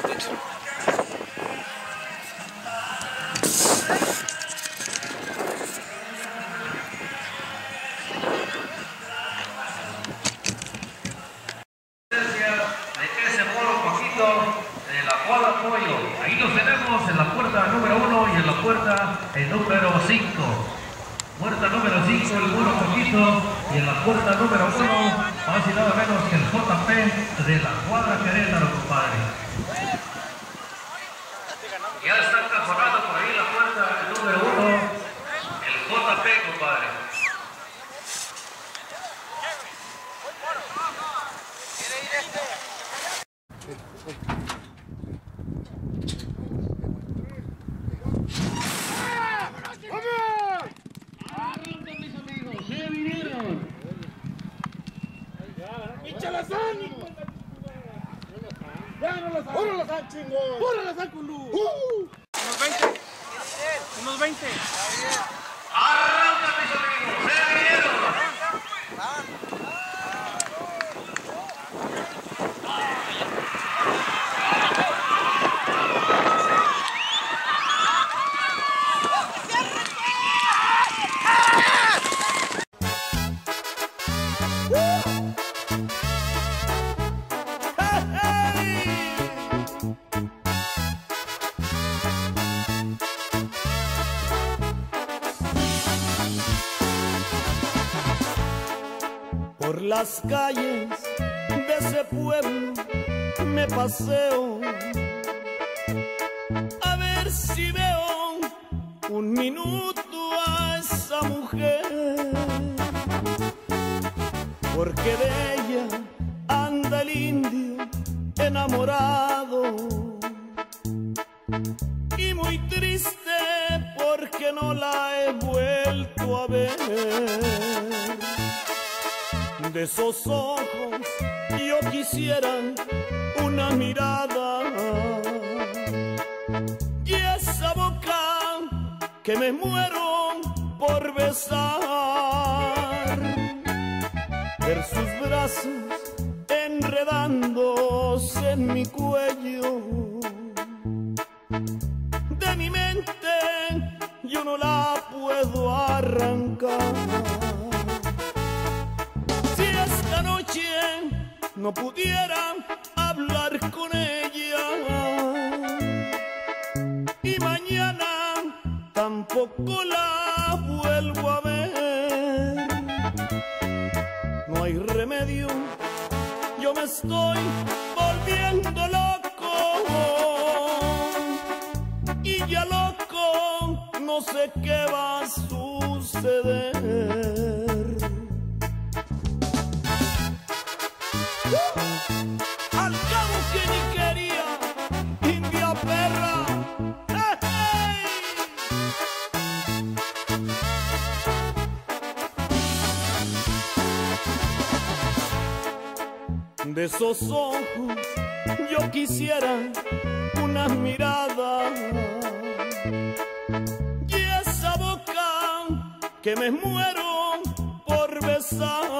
outlet. De ese moro cojito de la cuadra pollo. Ahí los tenemos en la puerta número 1 y en la puerta el número 5. Puerta número 5, el Muro Poquito. Y en la puerta número 1, más y nada menos que el JP de la cuadra Querétaro, compadre. Ya está encajonado por ahí la puerta, número 1, el JP, compadre. ¡Échala san! ¡Ya no la san! ¡Puro la san, chingón! ¡Puro la san, culú! Unos 20. Unos 20. Por las calles de ese pueblo me paseo. A ver si veo un minuto a esa mujer, porque de ella anda el indio enamorado. Y muy triste porque no la he vuelto a ver de esos ojos yo quisiera una mirada. Y esa boca que me muero por besar ver sus brazos enredándose en mi cuello no pudiera hablar con ella. Y mañana tampoco la vuelvo a ver, no hay remedio, yo me estoy volviendo loco. Y ya loco no sé qué va a suceder. De esos ojos yo quisiera una mirada. Y esa boca que me muero por besar